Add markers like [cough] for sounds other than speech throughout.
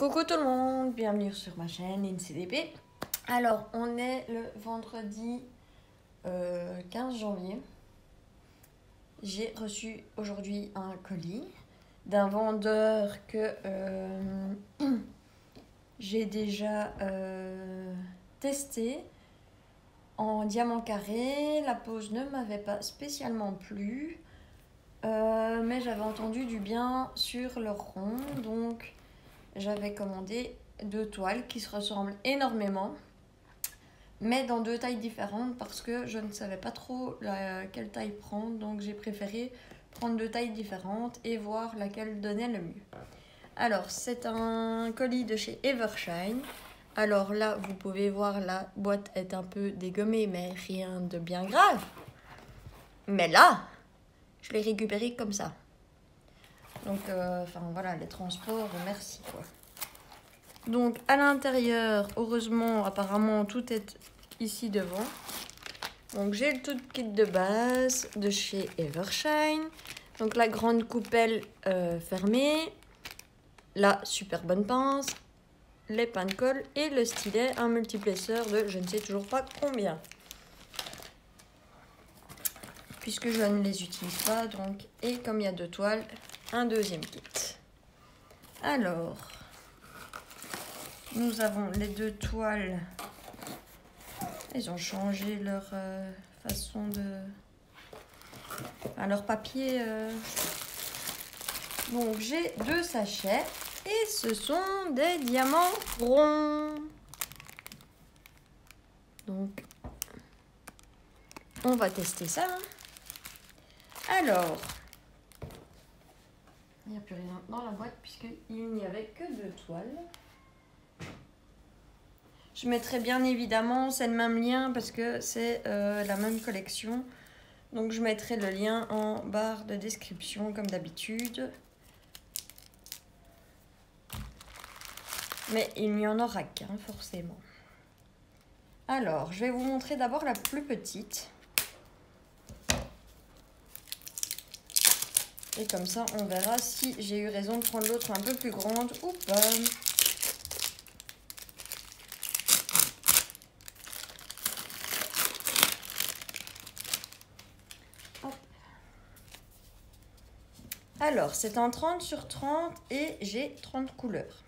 Coucou tout le monde, bienvenue sur ma chaîne INCDP. Alors, on est le vendredi euh, 15 janvier. J'ai reçu aujourd'hui un colis d'un vendeur que euh, [clears throat] j'ai déjà euh, testé en diamant carré. La pose ne m'avait pas spécialement plu, euh, mais j'avais entendu du bien sur le rond, donc j'avais commandé deux toiles qui se ressemblent énormément, mais dans deux tailles différentes parce que je ne savais pas trop la, quelle taille prendre, donc j'ai préféré prendre deux tailles différentes et voir laquelle donnait le mieux. Alors, c'est un colis de chez Evershine. Alors là, vous pouvez voir, la boîte est un peu dégommée, mais rien de bien grave. Mais là, je l'ai récupéré comme ça. Donc, euh, enfin voilà, les transports, merci quoi. Donc, à l'intérieur, heureusement, apparemment, tout est ici devant. Donc, j'ai le tout kit de base de chez Evershine. Donc, la grande coupelle euh, fermée. La super bonne pince. Les pains de colle et le stylet, un multiplesseur de je ne sais toujours pas combien. Puisque je ne les utilise pas, donc, et comme il y a deux toiles, un deuxième kit. Alors, nous avons les deux toiles. Ils ont changé leur euh, façon de... Enfin, leur papier. Euh... Donc, j'ai deux sachets. Et ce sont des diamants ronds. Donc, on va tester ça. hein. Alors, il n'y a plus rien dans la boîte puisqu'il n'y avait que deux toiles. Je mettrai bien évidemment, c'est le même lien parce que c'est euh, la même collection. Donc je mettrai le lien en barre de description comme d'habitude. Mais il n'y en aura qu'un forcément. Alors, je vais vous montrer d'abord la plus petite. Comme ça, on verra si j'ai eu raison de prendre l'autre un peu plus grande ou pas. Alors, c'est un 30 sur 30 et j'ai 30 couleurs.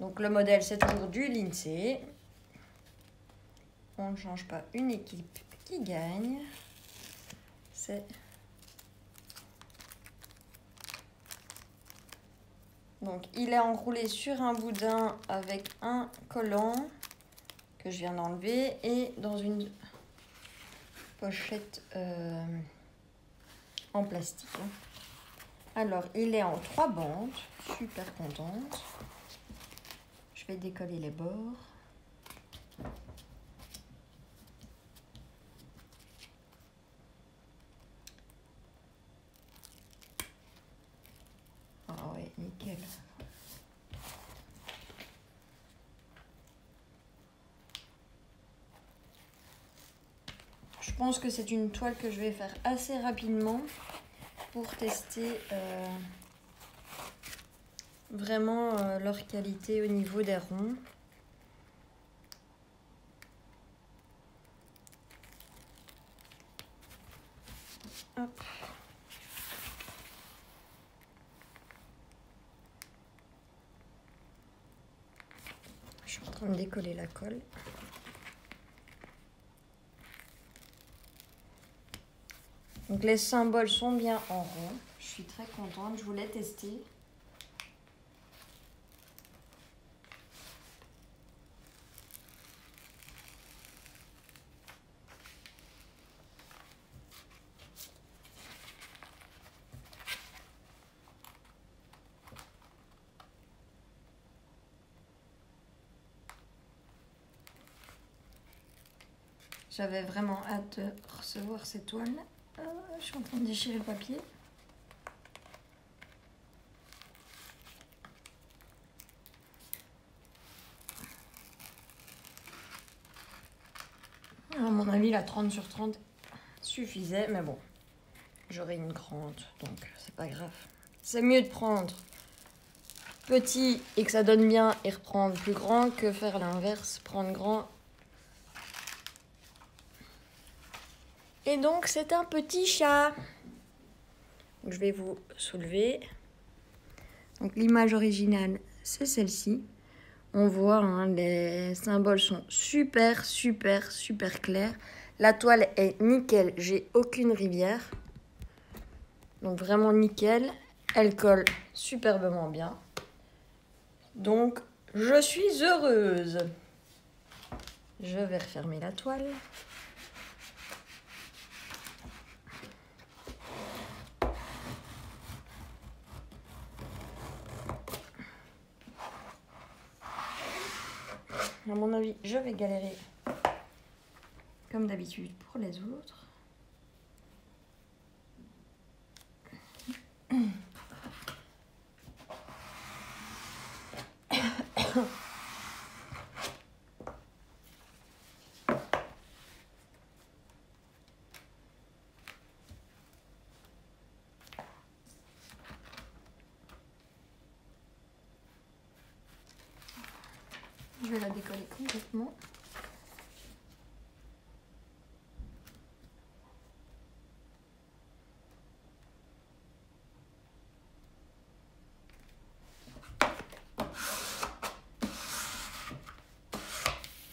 Donc le modèle, c'est toujours du Lindsay. On ne change pas une équipe qui gagne. C'est... Donc il est enroulé sur un boudin avec un collant que je viens d'enlever et dans une pochette euh, en plastique. Alors il est en trois bandes, super contente. Je vais décoller les bords. Ah ouais, nickel. Je pense que c'est une toile que je vais faire assez rapidement pour tester euh, vraiment euh, leur qualité au niveau des ronds. Hop. Je suis en train de décoller la colle. Donc les symboles sont bien en rond. Je suis très contente, je voulais tester. J'avais vraiment hâte de recevoir ces toiles. Euh, je suis en train de déchirer le papier. À mon avis, la 30 sur 30 suffisait, mais bon. j'aurai une grande, donc c'est pas grave. C'est mieux de prendre petit et que ça donne bien et reprendre plus grand que faire l'inverse, prendre grand. Et donc c'est un petit chat. je vais vous soulever. Donc l'image originale, c'est celle-ci. On voit, hein, les symboles sont super, super, super clairs. La toile est nickel, j'ai aucune rivière. Donc vraiment nickel. Elle colle superbement bien. Donc je suis heureuse. Je vais refermer la toile. À mon avis, je vais galérer comme d'habitude pour les autres. Je vais la décoller complètement.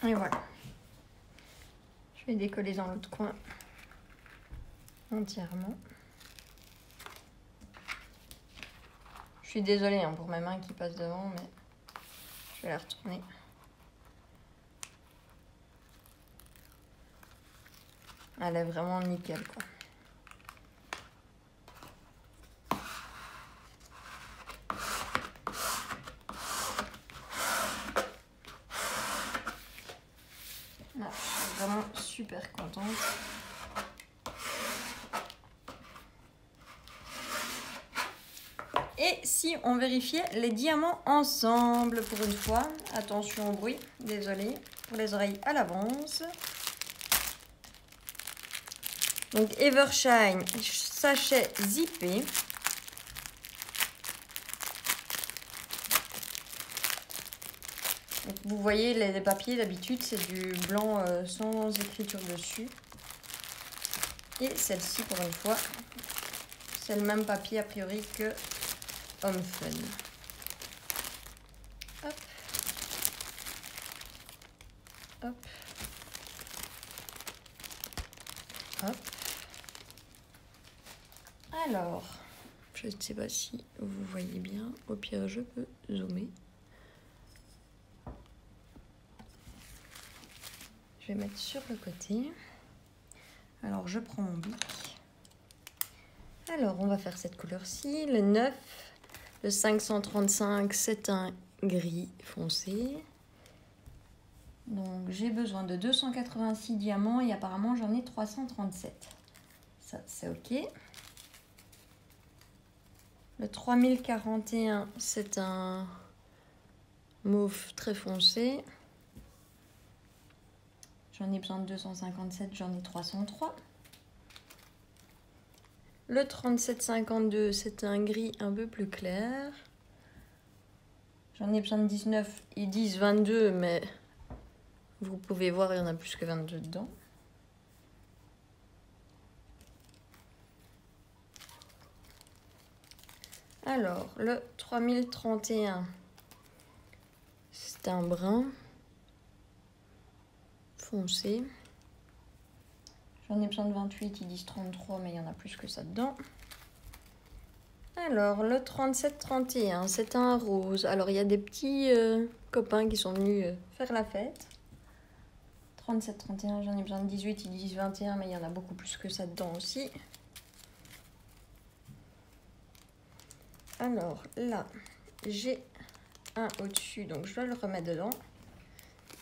Et voilà. Je vais décoller dans l'autre coin entièrement. Je suis désolée hein, pour mes mains qui passent devant, mais je vais la retourner. Elle est vraiment nickel quoi. je suis vraiment super contente. Et si on vérifiait les diamants ensemble pour une fois, attention au bruit, désolé, pour les oreilles à l'avance. Donc Evershine, sachet zippé. vous voyez les, papiers d'habitude c'est du blanc euh, sans écriture dessus. Et celle-ci pour une fois, c'est le même papier a priori que Home Fun. Hop. Hop. Hop. Alors, je ne sais pas si vous voyez bien. Au pire, je peux zoomer. Je vais mettre sur le côté. Alors, je prends mon bic. Alors, on va faire cette couleur-ci. Le 9, le 535, c'est un gris foncé. Donc, j'ai besoin de 286 diamants et apparemment, j'en ai 337. Ça, c'est OK. Le 3041, c'est un mauve très foncé. J'en ai besoin de 257, j'en ai 303. Le 3752, c'est un gris un peu plus clair. J'en ai besoin de 19, ils disent 22, mais vous pouvez voir, il y en a plus que 22 dedans. Alors, le 3031, c'est un brun foncé. J'en ai besoin de 28, ils disent 33, mais il y en a plus que ça dedans. Alors, le 37-31, c'est un rose. Alors, il y a des petits euh, copains qui sont venus euh, faire la fête. 37-31, j'en ai besoin de 18, ils disent 21, mais il y en a beaucoup plus que ça dedans aussi. Alors, là, j'ai un au-dessus, donc je dois le remettre dedans.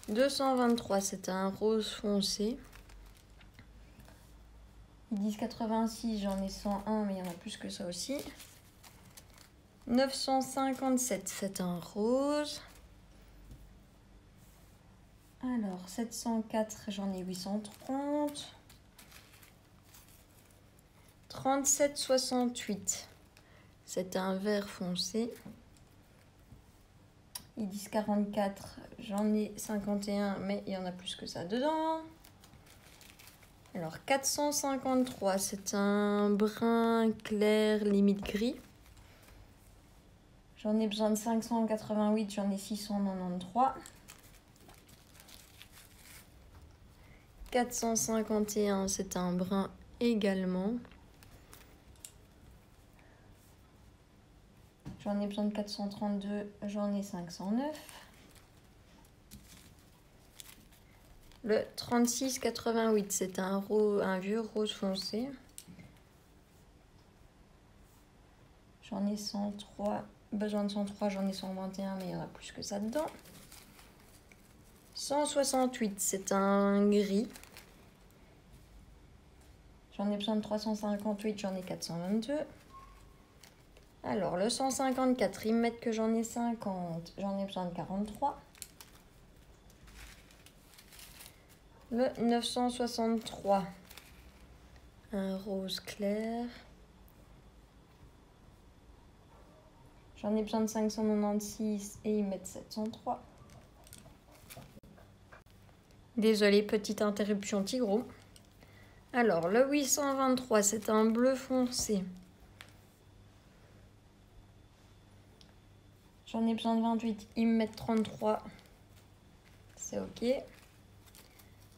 223, c'est un rose foncé. Ils disent 86, j'en ai 101, mais il y en a plus que ça aussi. 957, c'est un rose. Alors, 704, j'en ai 830. 37,68. C'est un vert foncé. Ils disent 44, j'en ai 51, mais il y en a plus que ça dedans. Alors 453, c'est un brun clair limite gris. J'en ai besoin de 588, j'en ai 693. 451, c'est un brun également. J'en ai besoin de 432, j'en ai 509. Le 3688, c'est un, un vieux rose foncé. J'en ai 103, besoin de 103, j'en ai 121, mais il y en a plus que ça dedans. 168, c'est un gris. J'en ai besoin de 358, j'en ai 422. Alors, le 154, ils me que j'en ai 50. J'en ai besoin de 43. Le 963. Un rose clair. J'en ai besoin de 596 et ils mettent 703. Désolé, petite interruption tigro. Alors, le 823, c'est un bleu foncé. J'en ai besoin de 28, ils me mettent 33. C'est ok.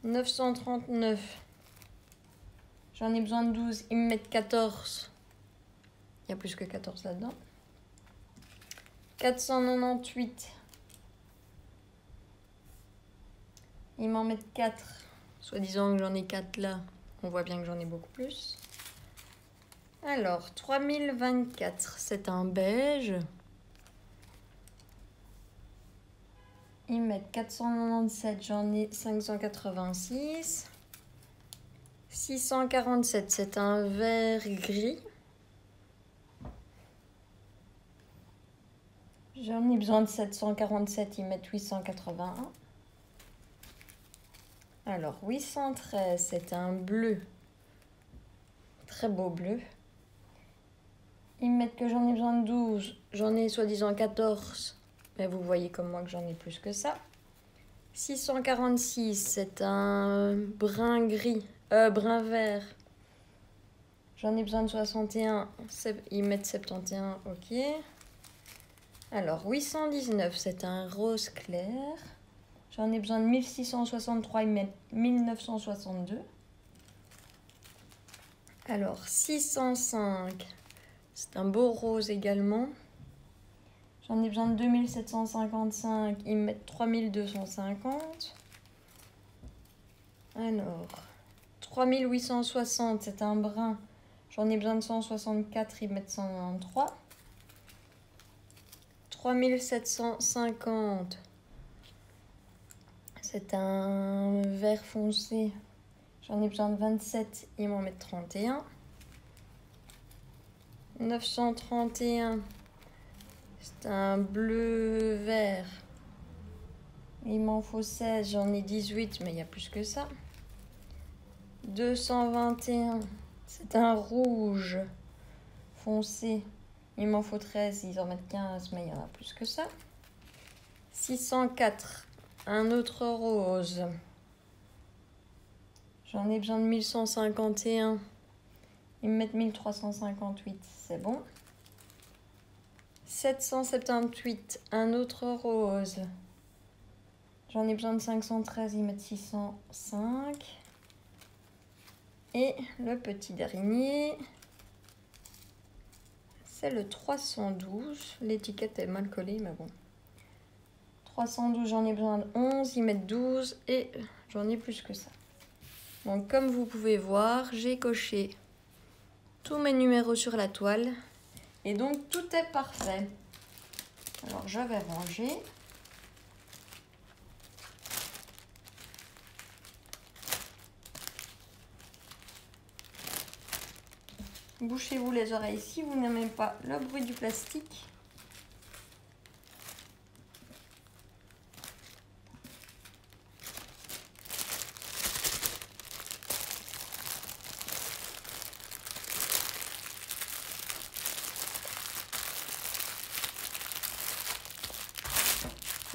939. J'en ai besoin de 12, ils me mettent 14. Il y a plus que 14 là-dedans. 498. Ils m'en mettent 4. Soit disant que j'en ai 4 là. On voit bien que j'en ai beaucoup plus. Alors, 3024, c'est un beige. Ils mettent 497, j'en ai 586. 647, c'est un vert gris. J'en ai besoin de 747, ils mettent 881. Alors, 813, c'est un bleu. Très beau bleu. Ils mettent que j'en ai besoin de 12. J'en ai soi-disant 14. Mais vous voyez comme moi que j'en ai plus que ça. 646, c'est un brun gris, euh, brun vert. J'en ai besoin de 61, ils mettent 71, ok. Alors, 819, c'est un rose clair. J'en ai besoin de 1663, ils mettent 1962. Alors, 605, c'est un beau rose également. J'en ai besoin de 2755, ils mettent 3250. Alors, 3860, c'est un brun. J'en ai besoin de 164, ils mettent 193. 3750, c'est un vert foncé. J'en ai besoin de 27, ils m'en mettent 31. 931, c'est un bleu vert. Il m'en faut 16, j'en ai 18, mais il y a plus que ça. 221, c'est un rouge foncé. Il m'en faut 13, ils en mettent 15, mais il y en a plus que ça. 604, un autre rose. J'en ai besoin de 1151. Ils me mettent 1358, c'est bon. 778, un autre rose. J'en ai besoin de 513, ils mettent 605. Et le petit dernier, c'est le 312. L'étiquette est mal collée, mais bon. 312, j'en ai besoin de 11, ils mettent 12 et j'en ai plus que ça. Donc comme vous pouvez voir, j'ai coché tous mes numéros sur la toile et donc tout est parfait. Alors je vais ranger. Bouchez-vous les oreilles si vous n'aimez pas le bruit du plastique.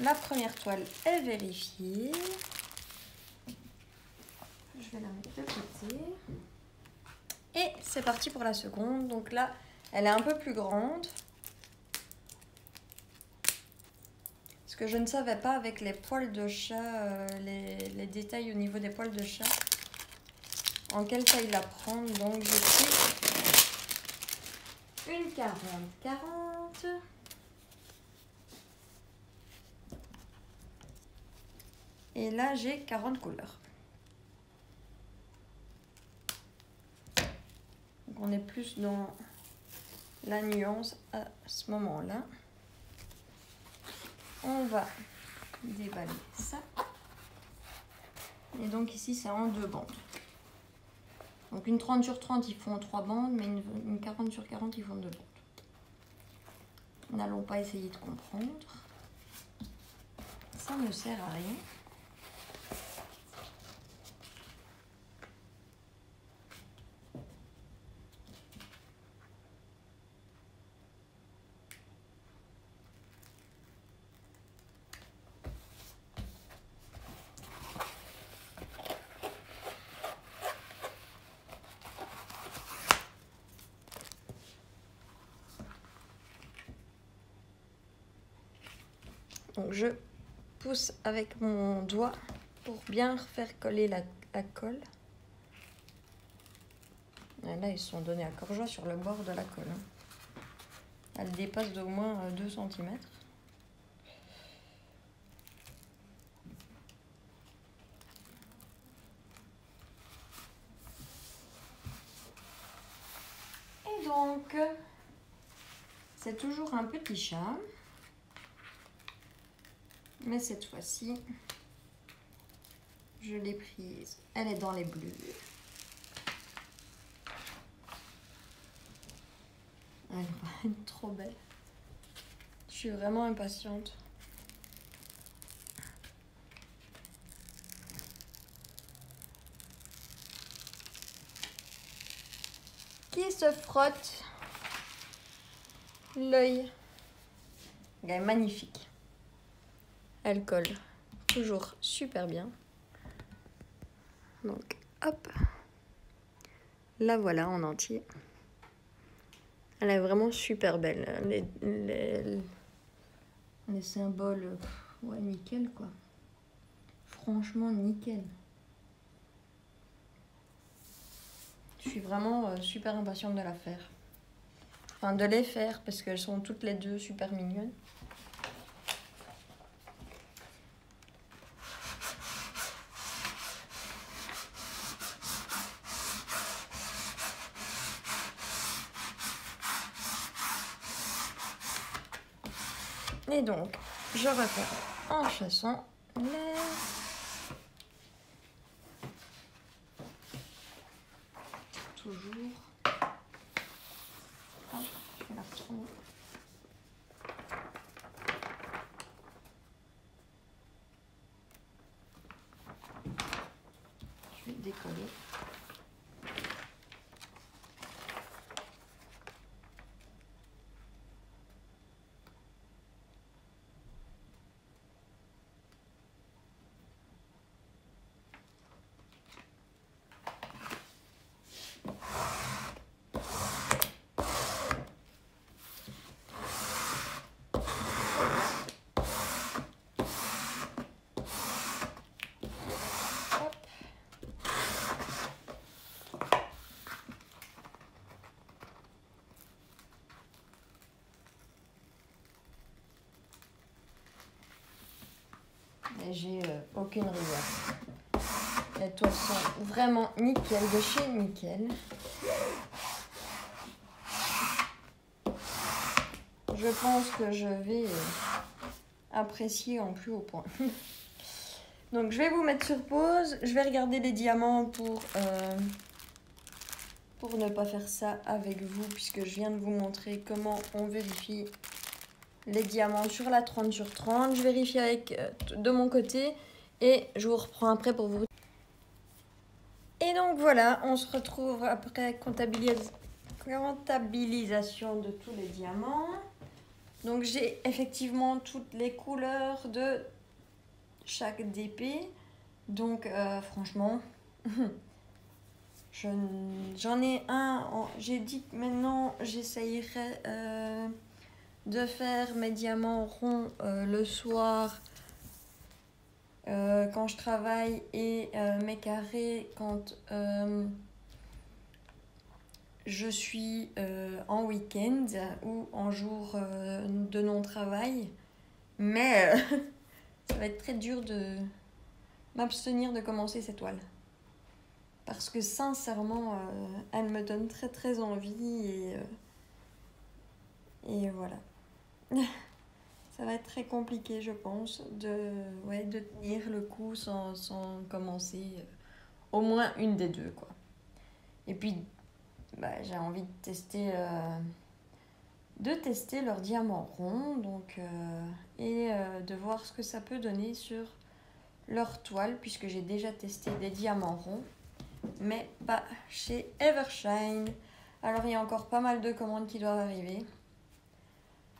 La première toile est vérifiée. Je vais la mettre de côté. Et c'est parti pour la seconde. Donc là, elle est un peu plus grande. Ce que je ne savais pas avec les poils de chat, euh, les, détails au niveau des poils de chat, en quelle taille la prendre? Donc j'ai pris une 40-40. Et là, j'ai 40 couleurs. Donc on est plus dans la nuance à ce moment-là. On va déballer ça. Et donc ici, c'est en deux bandes. Donc une 30 sur 30, ils font trois bandes, mais une, 40 sur 40, ils font deux bandes. N'allons pas essayer de comprendre. Ça ne sert à rien. Donc je pousse avec mon doigt pour bien faire coller la, colle. là, ils sont donnés à corps sur le bord de la colle. Hein. Elle dépasse d'au moins 2 euh, cm. Et donc, c'est toujours un petit chat. Mais cette fois-ci, je l'ai prise. Elle est dans les bleus. Elle est [laughs] trop belle. Je suis vraiment impatiente. Qui se frotte l'œil? Elle est magnifique. Elle colle toujours super bien. Donc, hop. La voilà en entier. Elle est vraiment super belle. Les, les, les symboles, ouais, nickel quoi. Franchement, nickel. Je suis vraiment euh, super impatiente de la faire. Enfin, de les faire parce qu'elles sont toutes les deux super mignonnes. Et donc, je repère en chassant l'air. Toujours. je vais la retourner. Je vais décoller. j'ai euh, aucune rigueur. Les toiles sont vraiment nickel, de chez nickel. Je pense que je vais apprécier en plus haut point. [laughs] Donc je vais vous mettre sur pause. Je vais regarder les diamants pour, euh, pour ne pas faire ça avec vous puisque je viens de vous montrer comment on vérifie les diamants sur la 30 sur 30. Je vérifie avec euh, de mon côté et je vous reprends après pour vous. Et donc voilà, on se retrouve après comptabilisation de tous les diamants. Donc j'ai effectivement toutes les couleurs de chaque DP. Donc euh, franchement, [laughs] j'en ai un. J'ai dit que maintenant j'essayerai euh, de faire mes diamants ronds euh, le soir quand je travaille et mes carrés quand je suis en week-end ou en jour de non-travail. Mais [laughs] ça va être très dur de m'abstenir de commencer cette toile. Parce que sincèrement, euh, elle me donne très très envie euh, et voilà. [laughs] ça va être très compliqué, je pense, de, ouais, de tenir le coup sans, sans commencer euh, au moins une des deux. Quoi. Et puis, bah, j'ai envie de tester de tester leur diamant rond donc, euh, et euh, de voir ce que ça peut donner sur leur toile puisque j'ai déjà testé des diamants ronds mais pas chez Evershine. Alors il y a encore pas mal de commandes qui doivent arriver.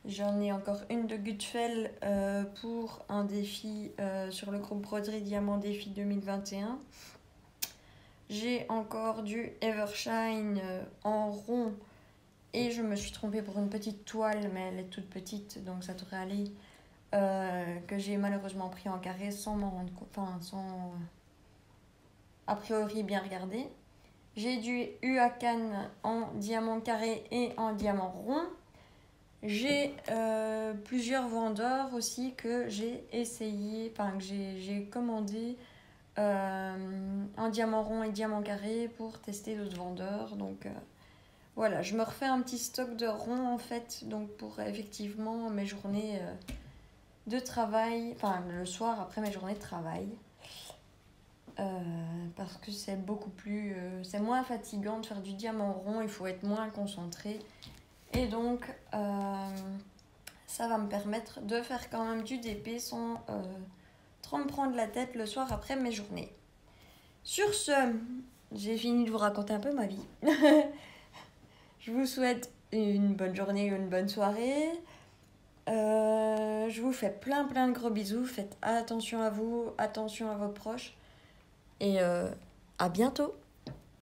J'en ai encore une de Gutfell euh, pour un défi sur le groupe Broderie Diamant Défi 2021. J'ai encore du Evershine en rond et je me suis trompée pour une petite toile, mais elle est toute petite, donc ça devrait aller. Euh, que j'ai malheureusement pris en carré sans m'en rendre compte, enfin sans euh, a priori bien regarder. J'ai du Uakan en diamant carré et en diamant rond. J'ai euh, plusieurs vendeurs aussi que j'ai essayé, enfin que j'ai commandé en diamant rond et diamant carré pour tester d'autres vendeurs. Donc voilà, je me refais un petit stock de ronds en fait, donc pour effectivement mes journées euh, de travail, enfin le soir après mes journées de travail. Euh, parce que c'est beaucoup plus. Euh, c'est moins fatigant de faire du diamant rond, il faut être moins concentré. Et donc, ça va me permettre de faire quand même du DP sans trop me prendre la tête le soir après mes journées. Sur ce, j'ai fini de vous raconter un peu ma vie. [laughs] Je vous souhaite une bonne journée ou une bonne soirée. Euh, je vous fais plein plein de gros bisous. Faites attention à vous, attention à vos proches. Et euh, à bientôt